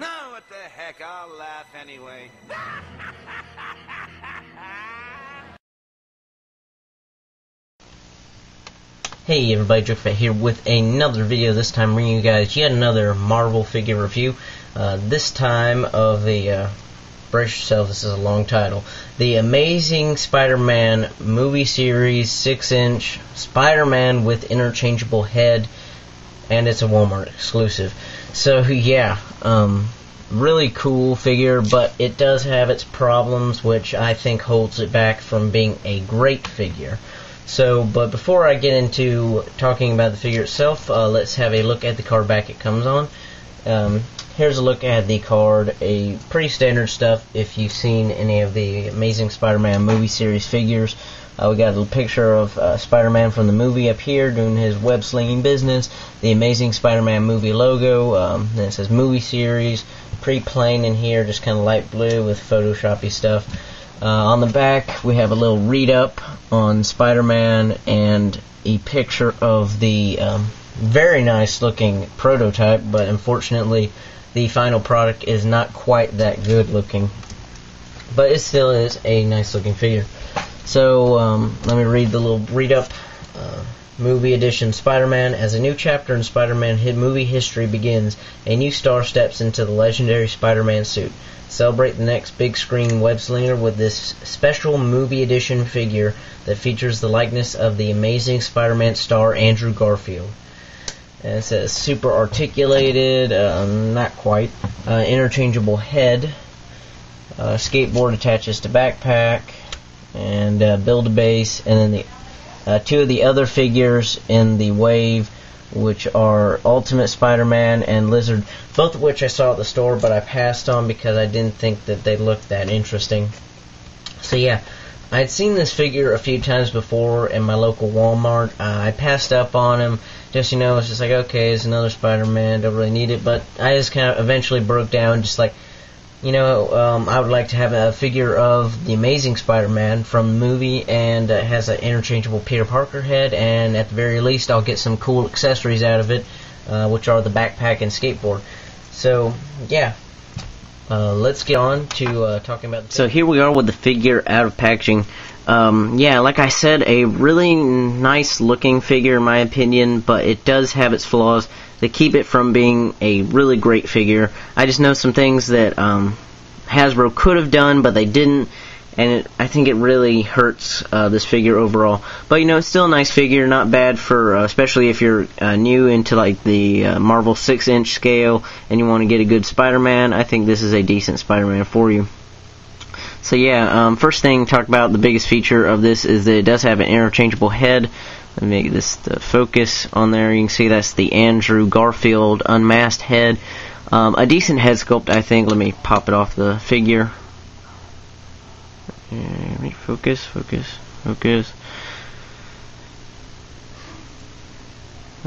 No, what the heck, I'll laugh anyway. Hey everybody, JokerFett here with another video, this time bringing you guys yet another Marvel figure review. Uh, this time of the, uh, brace yourself, this is a long title. The Amazing Spider-Man movie series 6-inch Spider-Man with interchangeable head, and it's a Walmart exclusive. So yeah, um, really cool figure, but it does have its problems, which I think holds it back from being a great figure. So, but before I get into talking about the figure itself, uh, let's have a look at the card back it comes on. Um, here's a look at the card, a pretty standard stuff if you've seen any of the Amazing Spider-Man movie series figures. Uh, we got a little picture of uh, Spider-Man from the movie up here doing his web slinging business. The Amazing Spider-Man movie logo. Um, then it says movie series. Pretty plain in here, just kind of light blue with Photoshoppy stuff. Uh, on the back, we have a little read up on Spider Man and a picture of the um, very nice looking prototype, but unfortunately, the final product is not quite that good looking. But it still is a nice looking figure. So, um, let me read the little read up. Uh, movie edition Spider-Man. As a new chapter in Spider-Man movie history begins, a new star steps into the legendary Spider-Man suit. Celebrate the next big screen web slinger with this special movie edition figure that features the likeness of the amazing Spider-Man star Andrew Garfield. And it says super articulated, uh, not quite, uh, interchangeable head, uh, skateboard attaches to backpack, and uh, build a base, and then the uh, two of the other figures in the wave which are Ultimate Spider-Man and Lizard, both of which I saw at the store, but I passed on because I didn't think that they looked that interesting. So yeah, I'd seen this figure a few times before in my local Walmart. Uh, I passed up on him. Just you know, it's just like okay, it's another Spider-Man. Don't really need it, but I just kind of eventually broke down, just like you know, um, I would like to have a figure of the Amazing Spider-Man from the movie, and uh, has an interchangeable Peter Parker head, and at the very least, I'll get some cool accessories out of it, uh, which are the backpack and skateboard. So, yeah. Uh, let's get on to uh, talking about. so here we are with the figure out of packaging. Um, yeah, like I said, a really nice looking figure in my opinion, but it does have its flaws that keep it from being a really great figure. I just know some things that um, Hasbro could have done, but they didn't, and it, I think it really hurts uh, this figure overall. But you know, it's still a nice figure, not bad for, uh, especially if you're uh, new into like the uh, Marvel 6-inch scale and you want to get a good Spider-Man. I think this is a decent Spider-Man for you. So yeah, um, first thing talk about the biggest feature of this is that it does have an interchangeable head. Let me make this the focus on there. You can see that's the Andrew Garfield unmasked head. Um, a decent head sculpt, I think. Let me pop it off the figure. Let me focus, focus, focus.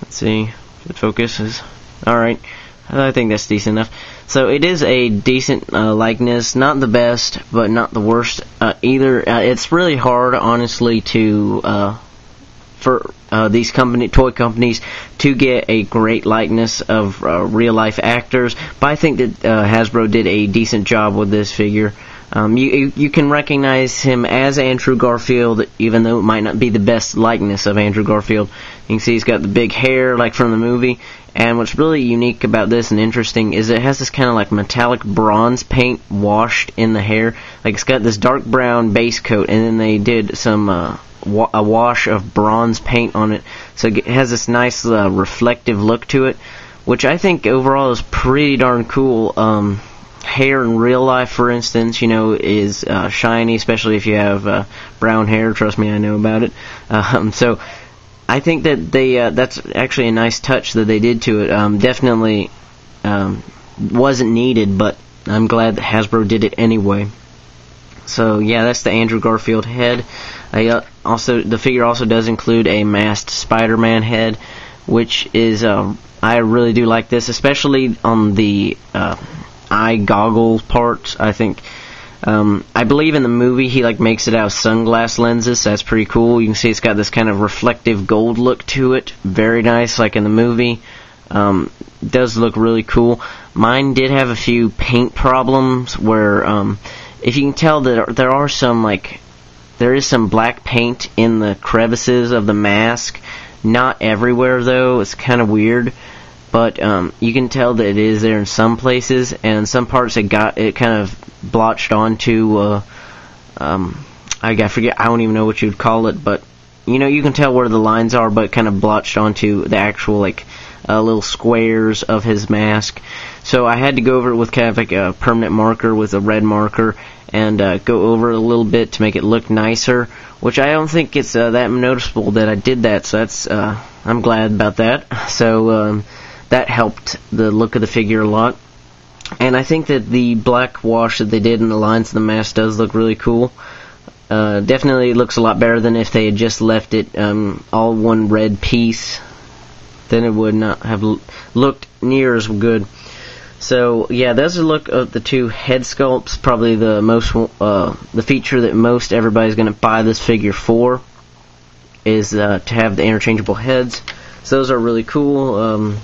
Let's see if it focuses. Alright, I think that's decent enough. So it is a decent uh, likeness, not the best, but not the worst uh, either. Uh, it's really hard, honestly, to uh, for uh, these company toy companies to get a great likeness of uh, real life actors. But I think that Hasbro did a decent job with this figure. Um, you you can recognize him as Andrew Garfield, even though it might not be the best likeness of Andrew Garfield. You can see he's got the big hair like from the movie. And what's really unique about this and interesting is it has this kind of like metallic bronze paint washed in the hair. Like it's got this dark brown base coat, and then they did some uh, wa- a wash of bronze paint on it, so it has this nice uh, reflective look to it, which I think overall is pretty darn cool. Um, hair in real life, for instance, you know, is uh, shiny, especially if you have uh, brown hair. Trust me, I know about it. Um, so I think that they uh, that's actually a nice touch that they did to it. Um, definitely um, wasn't needed, but I'm glad that Hasbro did it anyway. So yeah, that's the Andrew Garfield head. Uh, also, the figure also does include a masked Spider-Man head, which is uh, I really do like this, especially on the uh, eye goggles parts. I think. Um, I believe in the movie he like makes it out of sunglass lenses. So that's pretty cool. You can see it's got this kind of reflective gold look to it. Very nice, like in the movie. Um, does look really cool. Mine did have a few paint problems where, um, if you can tell that there are some like there is some black paint in the crevices of the mask. Not everywhere though. It's kind of weird, but um, you can tell that it is there in some places, and some parts it got it kind of blotched onto. Uh, um, I, forget. I don't even know what you'd call it, but you know you can tell where the lines are, but kind of blotched onto the actual like uh, little squares of his mask. So I had to go over it with kind of like a permanent marker with a red marker and uh, go over it a little bit to make it look nicer. Which I don't think it's uh, that noticeable that I did that. So that's uh, I'm glad about that. So um, that helped the look of the figure a lot. And I think that the black wash that they did in the lines of the mask does look really cool. Uh, definitely looks a lot better than if they had just left it um, all one red piece. Then it would not have looked near as good. So yeah, that's a look of the two head sculpts. Probably the most uh, the feature that most everybody's going to buy this figure for is uh, to have the interchangeable heads. So those are really cool. Um,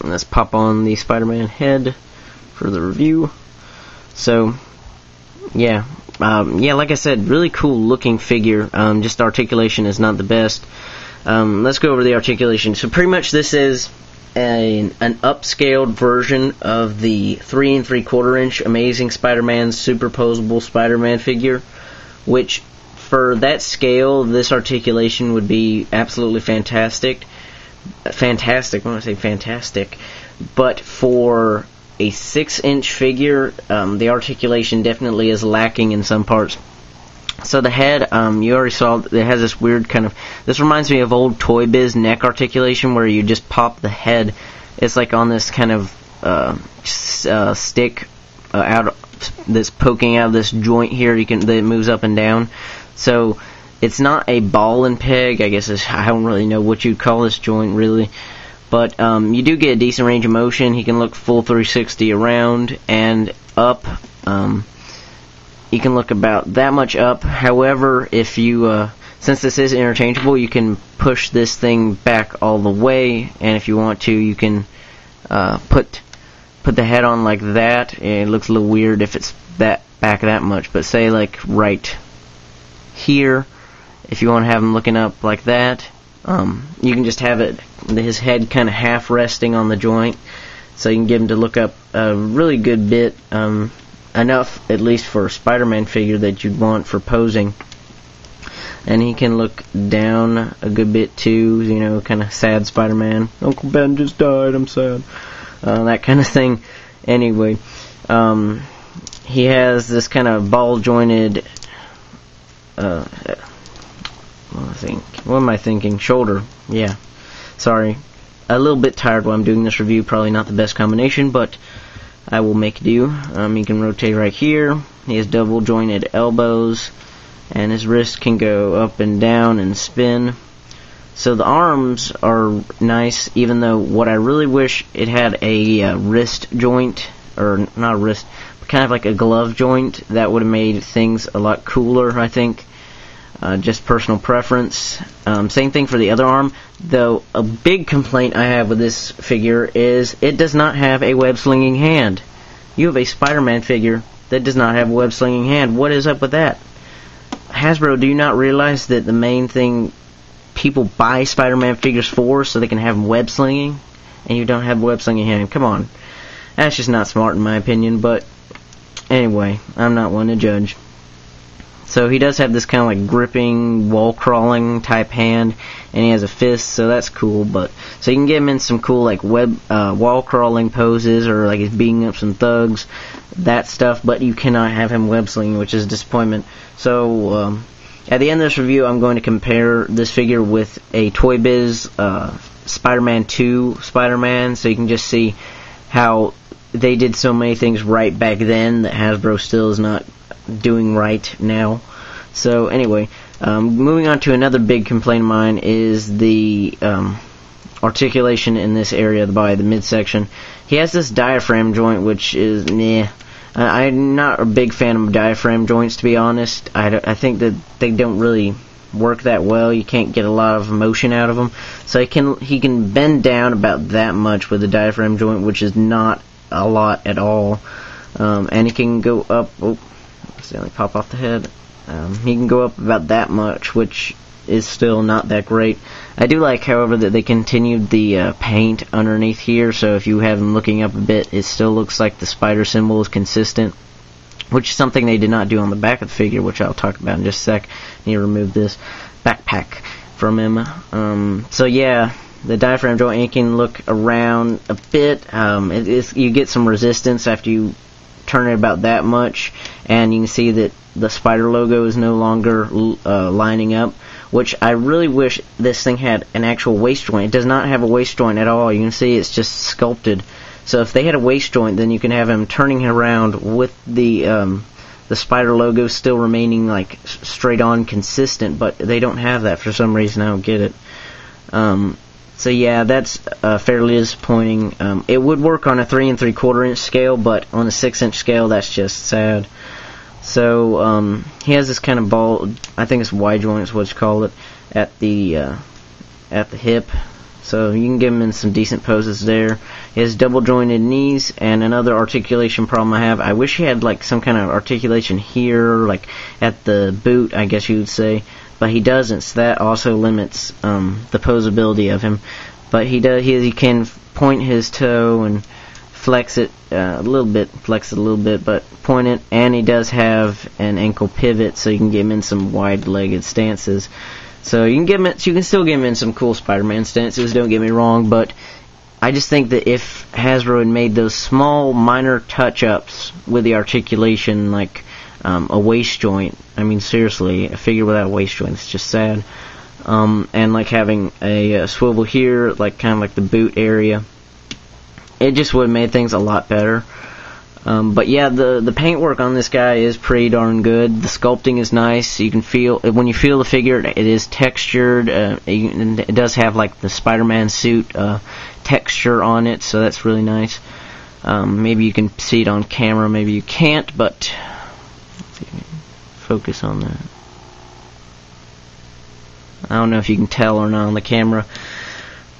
let's pop on the Spider-Man head for the review. So yeah, um, yeah, like I said, really cool looking figure. Um, just articulation is not the best. Um, let's go over the articulation. So pretty much this is an, an upscaled version of the three and three quarter inch Amazing Spider-Man superposable Spider-Man figure, which for that scale, this articulation would be absolutely fantastic. Fantastic. I want to say fantastic, but for a six inch figure, um, the articulation definitely is lacking in some parts. So the head, um, you already saw, it has this weird kind of. This reminds me of old Toy Biz neck articulation, where you just pop the head. It's like on this kind of uh, uh, stick uh, out that's poking out of this joint here. You can that moves up and down. So it's not a ball and peg. I guess I don't really know what you'd call this joint really. But um, you do get a decent range of motion. He can look full 360 around and up. Um, you can look about that much up. However, if you uh, since this is interchangeable, you can push this thing back all the way, and if you want to, you can uh, put put the head on like that. It looks a little weird if it's that back that much, but say like right here, if you want to have him looking up like that, um, you can just have it his head kind of half resting on the joint, so you can get him to look up a really good bit. Um, enough, at least for a Spider-Man figure that you'd want for posing. And he can look down a good bit too, you know, kind of sad Spider-Man. Uncle Ben just died, I'm sad. Uh, that kind of thing. Anyway, um, he has this kind of ball-jointed, uh, I think, what am I thinking? Shoulder, yeah. Sorry. A little bit tired while I'm doing this review, probably not the best combination, but I will make do. Um, he can rotate right here. He has double jointed elbows, and his wrist can go up and down and spin. So the arms are nice, even though what I really wish it had a uh, wrist joint, or not a wrist, but kind of like a glove joint. That would have made things a lot cooler, I think. Uh, just personal preference. Um, same thing for the other arm, though a big complaint I have with this figure is it does not have a web slinging hand. You have a Spider Man figure that does not have a web slinging hand. What is up with that? Hasbro, do you not realize that the main thing people buy Spider Man figures for so they can have web slinging? And you don't have web slinging hand? Come on. That's just not smart in my opinion, but anyway, I'm not one to judge. So he does have this kind of like gripping, wall crawling type hand, and he has a fist, so that's cool. But so you can get him in some cool like web uh, wall crawling poses, or like he's beating up some thugs, that stuff. But you cannot have him web slinging, which is a disappointment. So um, at the end of this review, I'm going to compare this figure with a Toy Biz uh, Spider-Man 2 Spider-Man, so you can just see how they did so many things right back then that Hasbro still is not doing right now. So anyway, um, moving on to another big complaint of mine is the um, articulation in this area of the body, the midsection. He has this diaphragm joint, which is meh. I'm not a big fan of diaphragm joints, to be honest. I, I think that they don't really work that well. You can't get a lot of motion out of them. So he can he can bend down about that much with the diaphragm joint, which is not a lot at all. Um, and he can go up. Oh, accidentally pop off the head. Um, he can go up about that much, which is still not that great. I do like, however, that they continued the uh, paint underneath here, so if you have him looking up a bit, it still looks like the spider symbol is consistent, which is something they did not do on the back of the figure, which I'll talk about in just a sec. Need to remove this backpack from him. Um, so yeah, the diaphragm joint you can look around a bit. Um, it you get some resistance after you turn it about that much, and you can see that the spider logo is no longer uh, lining up which I really wish this thing had an actual waist joint. It does not have a waist joint at all. You can see it's just sculpted. So if they had a waist joint, then you can have him turning around with the um, the spider logo still remaining like straight on consistent, but they don't have that for some reason. I don't get it. Um, so yeah, that's uh, fairly disappointing. Um, it would work on a three and three quarter inch scale, but on a six inch scale, that's just sad. So um, he has this kind of ball. I think it's Y joint is what you call it at the uh, at the hip. So you can get him in some decent poses there. He has double jointed knees and another articulation problem I have. I wish he had like some kind of articulation here, like at the boot, I guess you would say. But he doesn't. So that also limits um, the posability of him. But he does. He, he can point his toe and flex it uh, a little bit, flex it a little bit, but point it, and he does have an ankle pivot, so you can get him in some wide-legged stances. So you can get him, in, you can still get him in some cool Spider-Man stances. Don't get me wrong, but I just think that if Hasbro had made those small, minor touch-ups with the articulation, like um, a waist joint, I mean seriously, a figure without a waist joint, it's just sad. Um, and like having a, a swivel here, like kind of like the boot area it just would have made things a lot better. Um, but yeah, the the paintwork on this guy is pretty darn good. The sculpting is nice. You can feel when you feel the figure, it is textured. Uh, it does have like the Spider-Man suit uh, texture on it, so that's really nice. Um, maybe you can see it on camera, maybe you can't, but focus on that. I don't know if you can tell or not on the camera.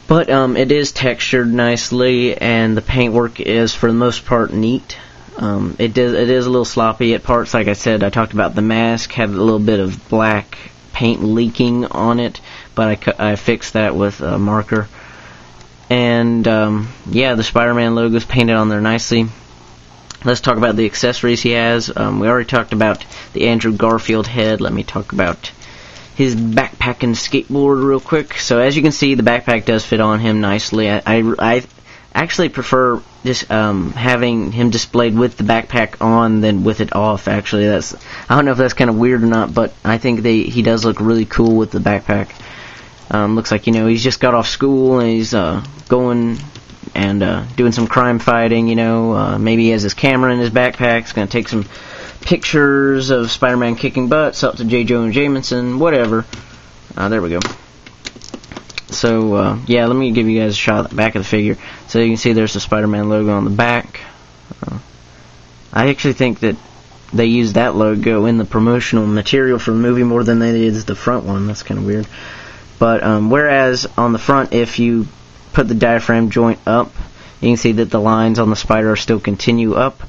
But um, it is textured nicely, and the paintwork is for the most part neat. Um, it does it is a little sloppy at parts. Like I said, I talked about the mask had a little bit of black paint leaking on it, but I, I fixed that with a marker. And um, yeah, the Spider-Man logo is painted on there nicely. Let's talk about the accessories he has. Um, we already talked about the Andrew Garfield head. Let me talk about his backpack and skateboard real quick. So as you can see, the backpack does fit on him nicely. I, I, I actually prefer just um, having him displayed with the backpack on than with it off. Actually, that's I don't know if that's kind of weird or not, but I think they he does look really cool with the backpack. Um, looks like you know he's just got off school and he's uh, going and uh, doing some crime fighting. You know, uh, maybe he has his camera in his backpack. He's gonna take some pictures of Spider-Man kicking butt, up to J. Jonah Jameson, whatever. Uh, there we go. So, uh, yeah, let me give you guys a shot at the back of the figure. So you can see there's the Spider-Man logo on the back. Uh, I actually think that they used that logo in the promotional material for the movie more than they did the front one. That's kind of weird. But um, whereas on the front, if you put the diaphragm joint up, you can see that the lines on the spider still continue up.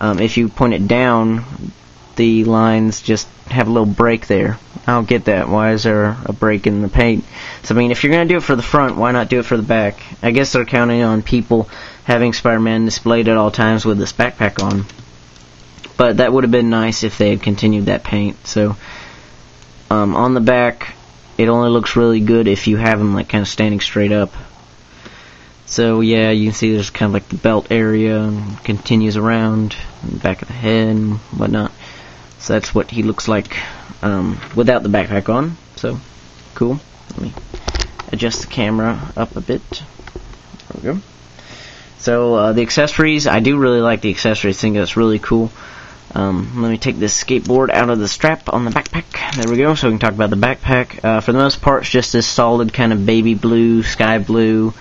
Um, if you point it down, the lines just have a little break there. I don't get that. Why is there a break in the paint? So, I mean, if you're going to do it for the front, why not do it for the back? I guess they're counting on people having Spider-Man displayed at all times with this backpack on. But that would have been nice if they had continued that paint. So, um, on the back, it only looks really good if you have him like kind of standing straight up. So yeah, you can see there's kind of like the belt area and continues around back of the head and whatnot. So that's what he looks like um, without the backpack on. So cool. Let me adjust the camera up a bit. There we go. So uh, the accessories, I do really like the accessories. I think that's really cool. Um, let me take this skateboard out of the strap on the backpack. There we go. So we can talk about the backpack. Uh, for the most part, it's just this solid kind of baby blue, sky blue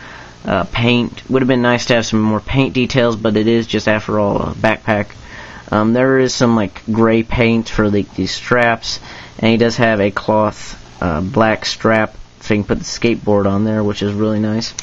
uh, paint. Would have been nice to have some more paint details, but it is just after all a backpack. Um, there is some like gray paint for the, these straps, and he does have a cloth uh, black strap so you can put the skateboard on there, which is really nice.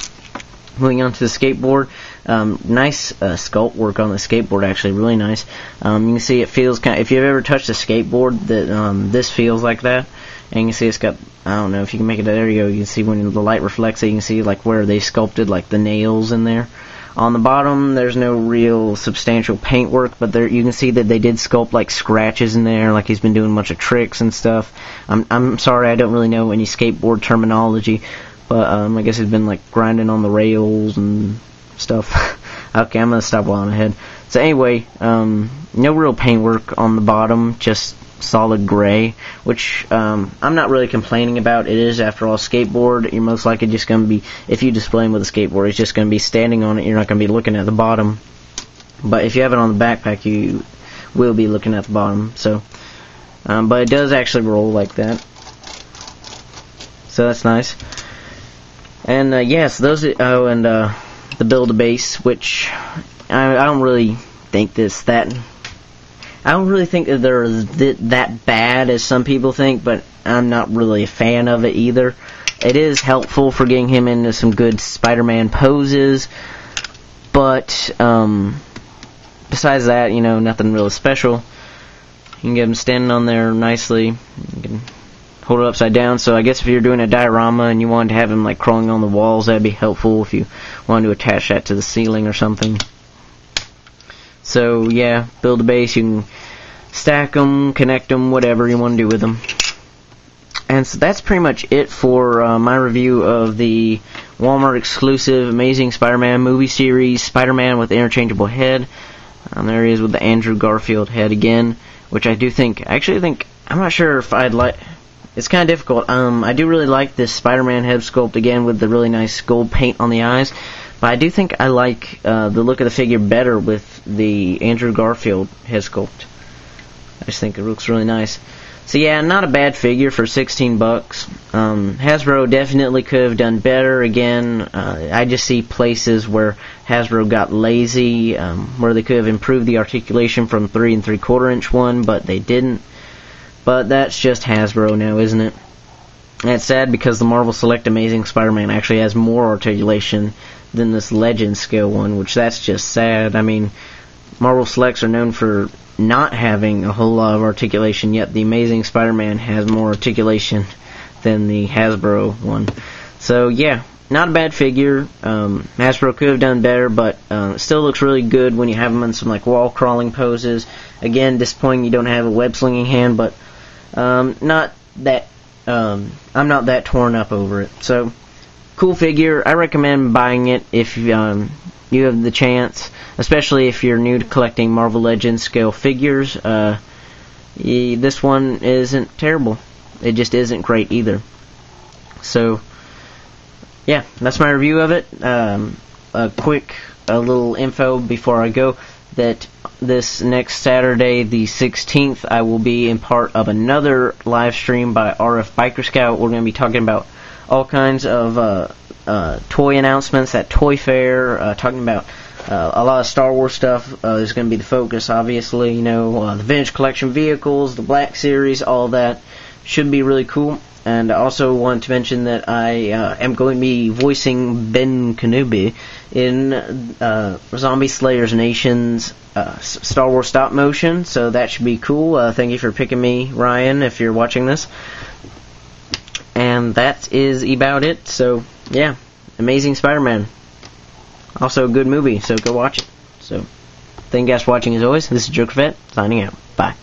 Moving on to the skateboard, um, nice uh, sculpt work on the skateboard. Actually, really nice. Um, you can see it feels kind. Of, if you've ever touched a skateboard, that um, this feels like that. And you can see it's got. I don't know if you can make it. There you go. You can see when the light reflects it. You can see like where they sculpted like the nails in there. On the bottom, there's no real substantial paintwork, but there you can see that they did sculpt like scratches in there, like he's been doing a bunch of tricks and stuff. I'm I'm sorry, I don't really know any skateboard terminology, but um, I guess he's been like grinding on the rails and stuff. okay, I'm gonna stop while I'm ahead. So anyway, um, no real paintwork on the bottom, just solid gray, which um, I'm not really complaining about. It is, after all, a skateboard. You're most likely just going to be, if you display them with a skateboard, it's just going to be standing on it. You're not going to be looking at the bottom. But if you have it on the backpack, you will be looking at the bottom. So, um, but it does actually roll like that. So that's nice. And uh, yes, those. Are, oh, and uh, the build a base, which I, I don't really think this that I don't really think that they're th- that bad as some people think, but I'm not really a fan of it either. It is helpful for getting him into some good Spider-Man poses, but um, besides that, you know, nothing really special. You can get him standing on there nicely. You can hold it upside down. So I guess if you're doing a diorama and you wanted to have him like crawling on the walls, that'd be helpful if you wanted to attach that to the ceiling or something. So yeah, build a base. You can stack them, connect them, whatever you want to do with them. And so that's pretty much it for uh, my review of the Walmart exclusive Amazing Spider-Man movie series, Spider-Man with interchangeable head. Um, there he is with the Andrew Garfield head again, which I do think. Actually I think I'm not sure if I'd like. It's kind of difficult. Um, I do really like this Spider-Man head sculpt again with the really nice gold paint on the eyes. But I do think I like uh, the look of the figure better with the Andrew Garfield head sculpt. I just think it looks really nice. So yeah, not a bad figure for 16 bucks. Um, Hasbro definitely could have done better. Again, uh, I just see places where Hasbro got lazy, um, where they could have improved the articulation from three and three quarter inch one, but they didn't. But that's just Hasbro now, isn't it? It's sad because the Marvel Select Amazing Spider-Man actually has more articulation than this Legend scale one, which that's just sad. I mean, Marvel Selects are known for not having a whole lot of articulation, yet the Amazing Spider-Man has more articulation than the Hasbro one. So yeah, not a bad figure. Um, Hasbro could have done better, but uh, still looks really good when you have him in some like wall crawling poses. Again, disappointing you don't have a web slinging hand, but um, not that um, I'm not that torn up over it. So cool figure. I recommend buying it if um, you have the chance, especially if you're new to collecting Marvel Legends scale figures. Uh, this one isn't terrible. It just isn't great either. So, yeah, that's my review of it. Um, a quick, a little info before I go that this next Saturday, the 16th, I will be in part of another live stream by RF Biker Scout. We're going to be talking about all kinds of uh, uh, toy announcements at Toy Fair, uh, talking about uh, a lot of Star Wars stuff uh, is going to be the focus, obviously. You know, uh, the vintage collection vehicles, the Black Series, all that should be really cool. And I also want to mention that I uh, am going to be voicing Ben Kenobi in uh, Zombie Slayers Nation's uh, Star Wars stop motion, so that should be cool. Uh, thank you for picking me, Ryan, if you're watching this. And that is about it. So, yeah, Amazing Spider-Man. Also a good movie, so go watch it. So, thank you guys for watching as always. This is JokerFett, signing out. Bye.